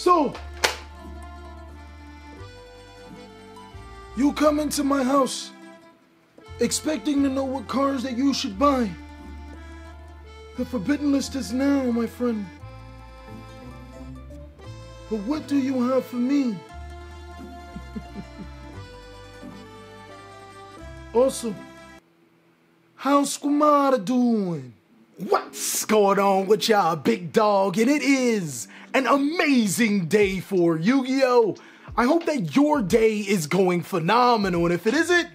So, you come into my house expecting to know what cars that you should buy. The forbidden list is now, my friend. But what do you have for me? also, how's Squamata doing? What's going on with y'all, big dog? And it is an amazing day for Yu Gi Oh! I hope that your day is going phenomenal. And if it isn't,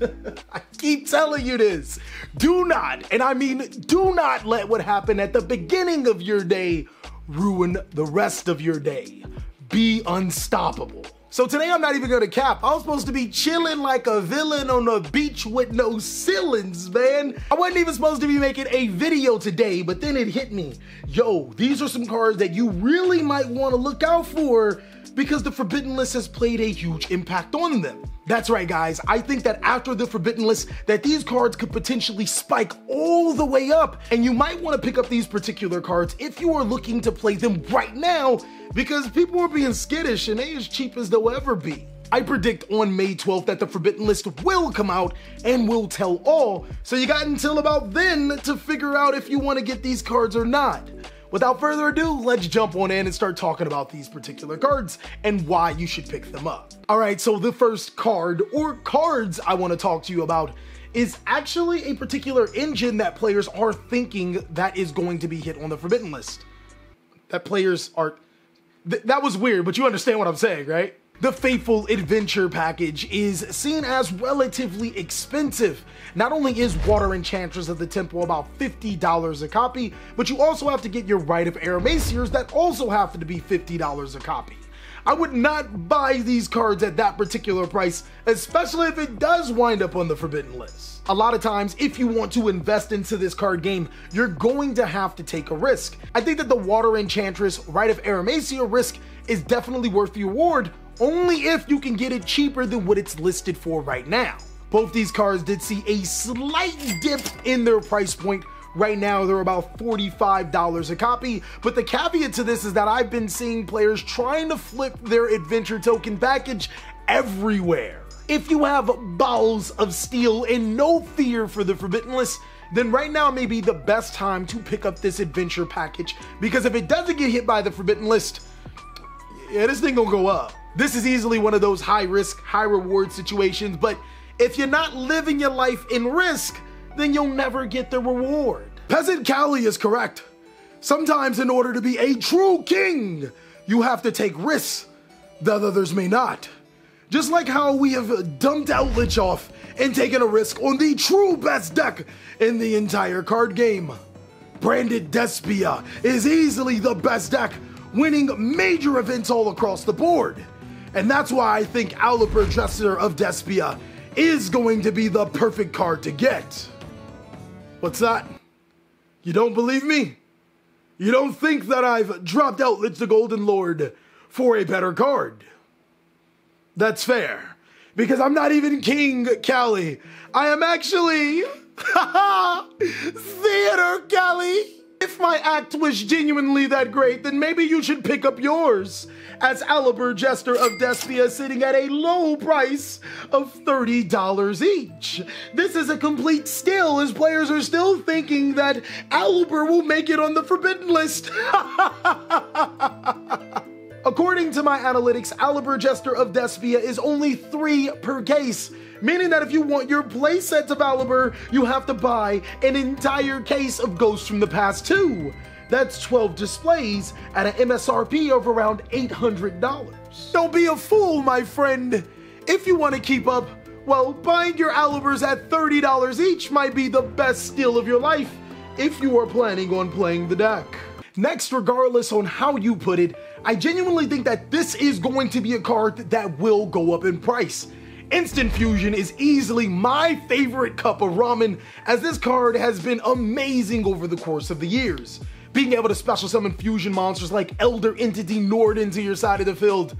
I keep telling you this. Do not, and I mean, do not let what happened at the beginning of your day ruin the rest of your day. Be unstoppable. So today I'm not even gonna cap. I was supposed to be chilling like a villain on a beach with no ceilings, man. I wasn't even supposed to be making a video today, but then it hit me. Yo, these are some cards that you really might wanna look out for because the Forbidden List has played a huge impact on them. That's right, guys. I think that after the Forbidden List, that these cards could potentially spike all the way up, and you might want to pick up these particular cards if you are looking to play them right now, because people are being skittish and they as cheap as they'll ever be. I predict on May 12th that the Forbidden List will come out and will tell all, so you got until about then to figure out if you want to get these cards or not. Without further ado, let's jump on in and start talking about these particular cards and why you should pick them up. All right, so the first card or cards I want to talk to you about is actually a particular engine that players are thinking that is going to be hit on the Forbidden List. That players are. Th that was weird, but you understand what I'm saying, right? The Fateful Adventure package is seen as relatively expensive. Not only is Water Enchantress of the Temple about $50 a copy, but you also have to get your Rite of Aramesirs that also have to be $50 a copy. I would not buy these cards at that particular price, especially if it does wind up on the Forbidden List. A lot of times, if you want to invest into this card game, you're going to have to take a risk. I think that the Water Enchantress Rite of Aramesir risk is definitely worth the reward, only if you can get it cheaper than what it's listed for right now. Both these cards did see a slight dip in their price point. Right now, they're about $45 a copy, but the caveat to this is that I've been seeing players trying to flip their adventure token package everywhere. If you have balls of steel and no fear for the Forbidden List, then right now may be the best time to pick up this adventure package because if it doesn't get hit by the Forbidden List, yeah, this thing gonna go up. This is easily one of those high risk, high reward situations, but if you're not living your life in risk, then you'll never get the reward. Peasant Cali is correct. Sometimes, in order to be a true king, you have to take risks that others may not. Just like how we have dumped Eldlich off and taken a risk on the true best deck in the entire card game. Branded Despia is easily the best deck, winning major events all across the board. And that's why I think Aluber Jester of Despia is going to be the perfect card to get. What's that? You don't believe me? You don't think that I've dropped Eldlich the Golden Lord for a better card? That's fair. Because I'm not even King Cali. I am actually Theater Cali. If my act was genuinely that great, then maybe you should pick up yours. As Aluber Jester of Despia sitting at a low price of $30 each. This is a complete steal as players are still thinking that Aluber will make it on the forbidden list. According to my analytics, Aluber Jester of Despia is only three per case, meaning that if you want your playsets of Aluber, you have to buy an entire case of Ghosts from the Past 2. That's 12 displays at an MSRP of around $800. Don't be a fool, my friend. If you want to keep up, well, buying your Alubers at $30 each might be the best steal of your life if you are planning on playing the deck. Next, regardless on how you put it, I genuinely think that this is going to be a card that will go up in price. Instant Fusion is easily my favorite cup of ramen, as this card has been amazing over the course of the years. Being able to special summon fusion monsters like Elder Entity Nord into your side of the field.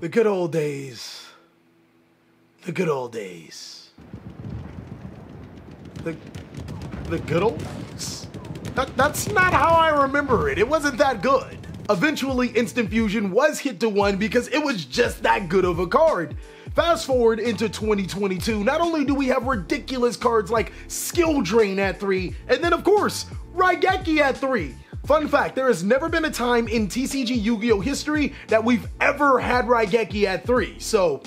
The good old days. The good old days. The, the good old days? That, that's not how I remember it. It wasn't that good. Eventually, Instant Fusion was hit to 1 because it was just that good of a card. Fast forward into 2022, not only do we have ridiculous cards like Skill Drain at 3, and then of course, Raigeki at 3. Fun fact, there has never been a time in TCG Yu-Gi-Oh history that we've ever had Raigeki at 3, so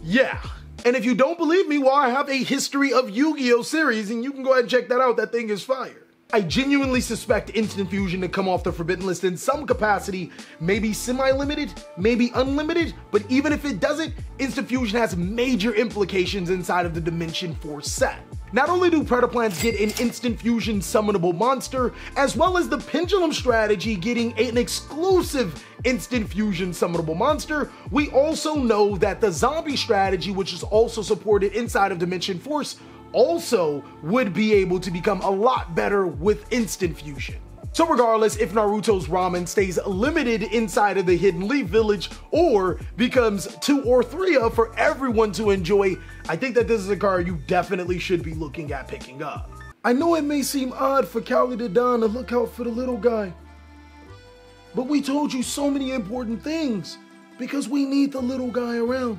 yeah. And if you don't believe me, well, I have a History of Yu-Gi-Oh series, and you can go ahead and check that out, that thing is fire. I genuinely suspect Instant Fusion to come off the Forbidden List in some capacity, maybe semi-limited, maybe unlimited, but even if it doesn't, Instant Fusion has major implications inside of the Dimension Force set. Not only do Predaplants get an instant fusion summonable monster, as well as the Pendulum strategy getting an exclusive instant fusion summonable monster, we also know that the zombie strategy, which is also supported inside of Dimension Force, also would be able to become a lot better with instant fusion. So regardless if Naruto's ramen stays limited inside of the Hidden Leaf Village or becomes two or three of for everyone to enjoy, I think that this is a card you definitely should be looking at picking up. I know it may seem odd for Calydodan to Don to look out for the little guy, but we told you so many important things because we need the little guy around.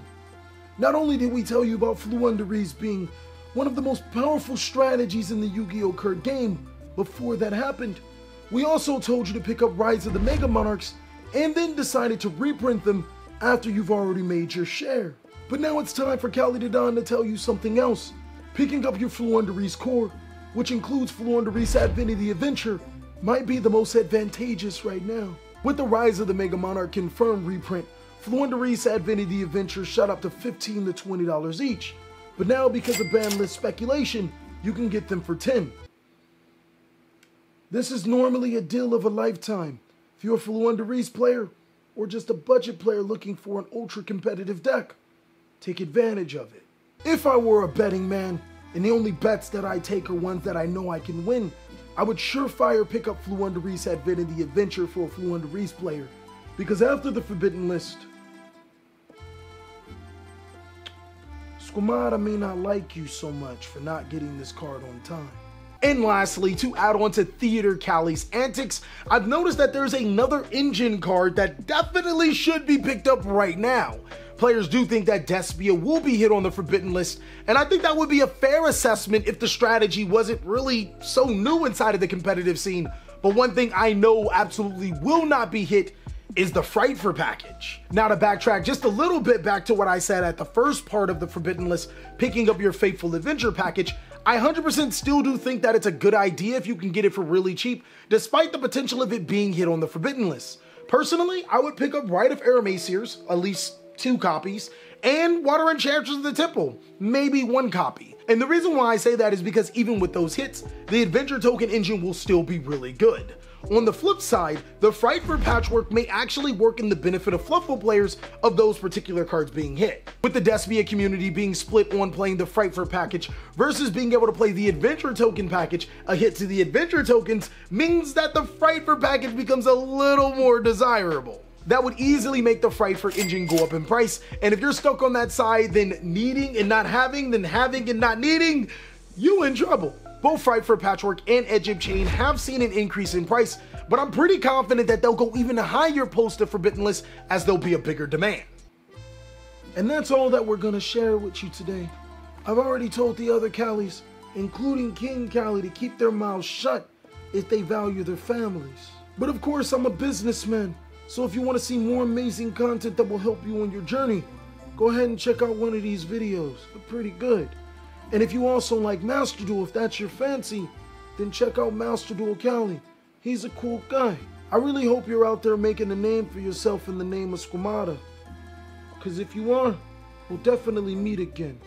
Not only did we tell you about Floowandereeze being one of the most powerful strategies in the Yu-Gi-Oh! card game before that happened, we also told you to pick up Rise of the Mega Monarchs and then decided to reprint them after you've already made your share. But now it's time for Calydodan to tell you something else. Picking up your Floowandereeze core, which includes Floowandereeze Advinity Adventure, might be the most advantageous right now. With the Rise of the Mega Monarch confirmed reprint, Floowandereeze Advinity Adventure shot up to 15 to $20 each. But now because of ban list speculation, you can get them for 10. This is normally a deal of a lifetime. If you're a Floowandereeze player or just a budget player looking for an ultra competitive deck, take advantage of it. If I were a betting man and the only bets that I take are ones that I know I can win, I would surefire pick up Floowandereeze Advinity Adventure for a Floowandereeze player because after the Forbidden List, Squamata may not like you so much for not getting this card on time. And lastly, to add on to Theater Cali's antics, I've noticed that there's another engine card that definitely should be picked up right now. Players do think that Despia will be hit on the forbidden list, and I think that would be a fair assessment if the strategy wasn't really so new inside of the competitive scene. But one thing I know absolutely will not be hit is the Frightfur package. Now to backtrack just a little bit back to what I said at the first part of the Forbidden List, picking up your Fateful Adventure package, I 100% still do think that it's a good idea if you can get it for really cheap, despite the potential of it being hit on the Forbidden List. Personally, I would pick up Rite of Aramesirs, at least two copies, and Water Enchantress of the Temple, maybe one copy. And the reason why I say that is because even with those hits, the Adventure Token engine will still be really good. On the flip side, the Frightfur Patchwork may actually work in the benefit of Fluffal players of those particular cards being hit. With the Despia community being split on playing the Frightfur package versus being able to play the Adventure Token package, a hit to the Adventure Tokens means that the Frightfur package becomes a little more desirable that would easily make the Frightfur engine go up in price. And if you're stuck on that side, then needing and not having, then having and not needing, you in trouble. Both Frightfur Patchwork and Edge Imp Chain have seen an increase in price, but I'm pretty confident that they'll go even higher post the Forbidden List as there'll be a bigger demand. And that's all that we're gonna share with you today. I've already told the other Calis, including King Cali, to keep their mouths shut if they value their families. But of course, I'm a businessman, so if you want to see more amazing content that will help you on your journey, go ahead and check out one of these videos. They're pretty good. And if you also like Master Duel, if that's your fancy, then check out Master Duel Cali. He's a cool guy. I really hope you're out there making a name for yourself in the name of Squamata. Because if you are, we'll definitely meet again.